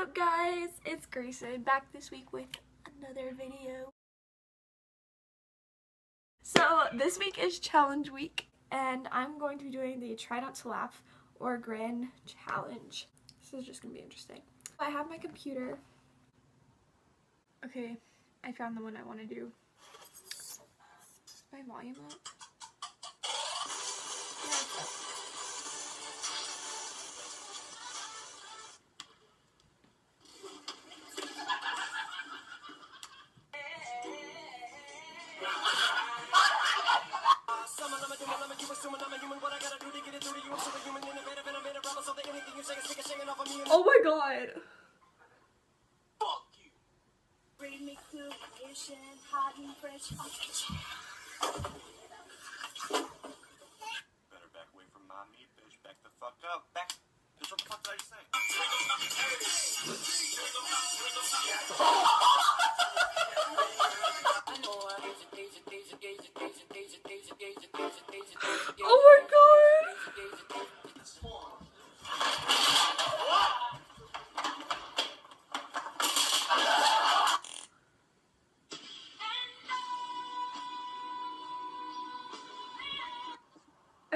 up guys? It's Gracen back this week with another video. So this week is challenge week and I'm going to be doing the try not to laugh or grin challenge. This is just to be interesting. I have my computer. Okay, I found the one I want to do. Is my volume up? Oh my god. Bring me food, ocean, hot and fresh. Better back away from my meat, bitch. Back the fuck up. Back.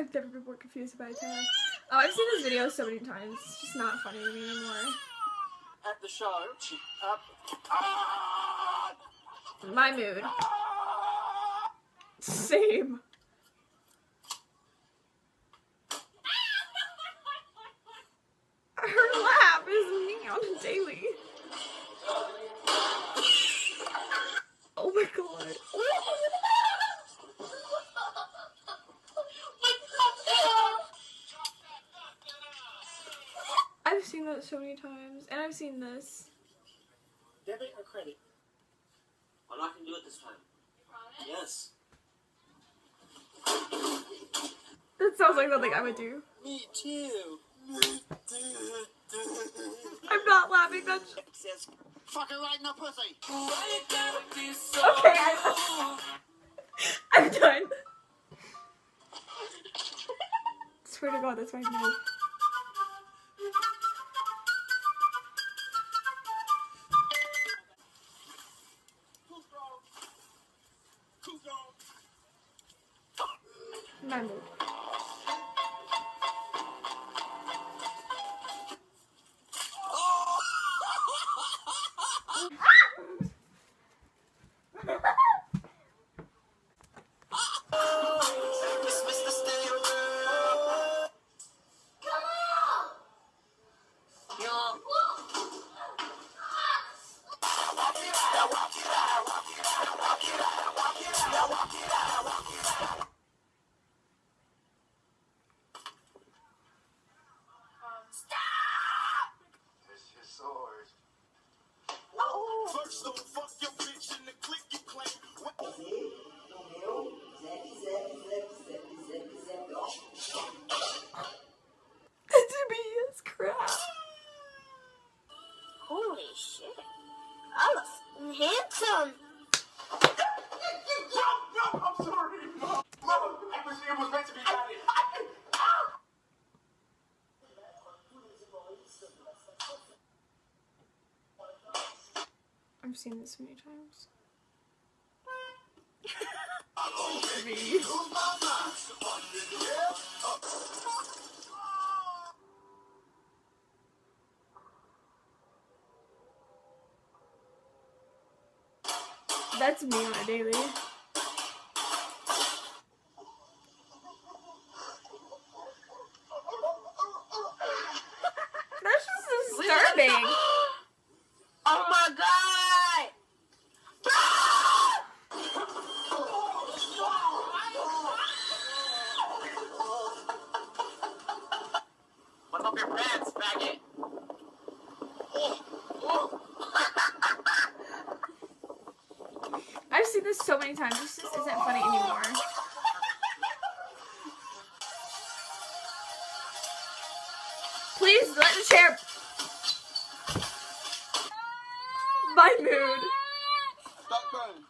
I've never been more confused by a tag. Oh, I've seen this video so many times. It's just not funny to me anymore. At the show. Up. Ah! My mood. Same. Her laugh is me on a daily. Oh my god. I've seen that so many times, and I've seen this. Debit or credit? I'm not gonna do it this time. Yes. That sounds like something I would do. Me too. Me too. I'm not laughing. That's Says, fuck her right in the pussy. okay. I'm, I'm done. Swear to God, that's my move. My move. Look handsome. No, no, I'm sorry. Mom, it was, it was meant to be done. I've seen this many times. That's me on a daily. That's just disturbing. Oh my god! What's up your pants, faggot? I've seen this so many times. This just isn't funny anymore. Please let the chair. My mood. Stop burning.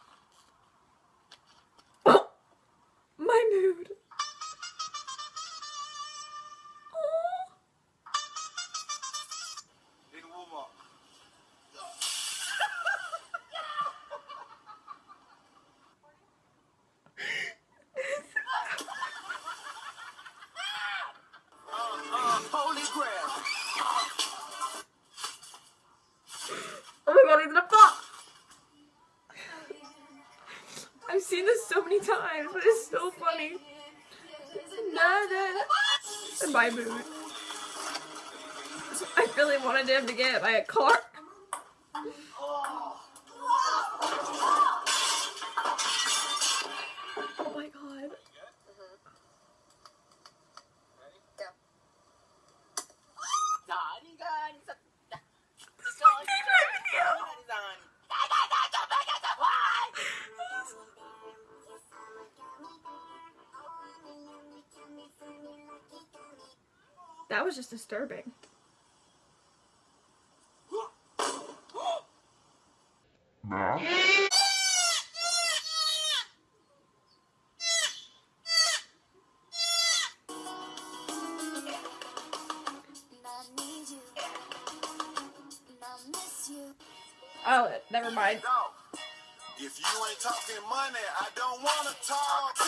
Many times, but it's so funny. My mood. I really wanted him to get by a car. That was just disturbing. Oh, never mind. If you ain't talking money, I don't wanna talk.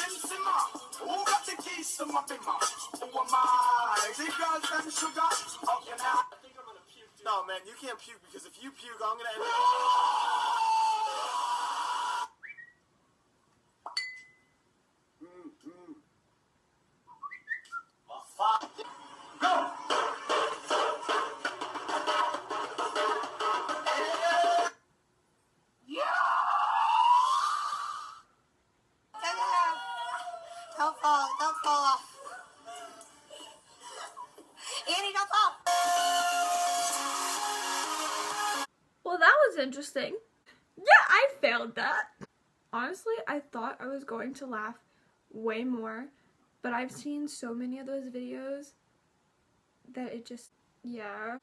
Who got the keys to my big? Who am I? The girls and sugar. Okay, now. I think I'm gonna puke. Dude. No, man, you can't puke because if you puke, I'm gonna end up. Don't fall, don't fall off. Annie, don't fall. Well, that was interesting. Yeah, I failed that. Honestly, I thought I was going to laugh way more, but I've seen so many of those videos that it just, yeah.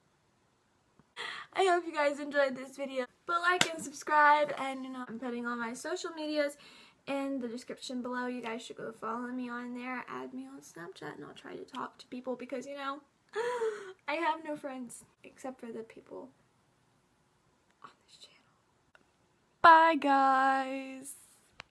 I hope you guys enjoyed this video. But like and subscribe, and you know, I'm putting all my social medias in the description below. You guys should go follow me on there, add me on Snapchat, and I'll try to talk to people because, you know, I have no friends except for the people on this channel. Bye, guys.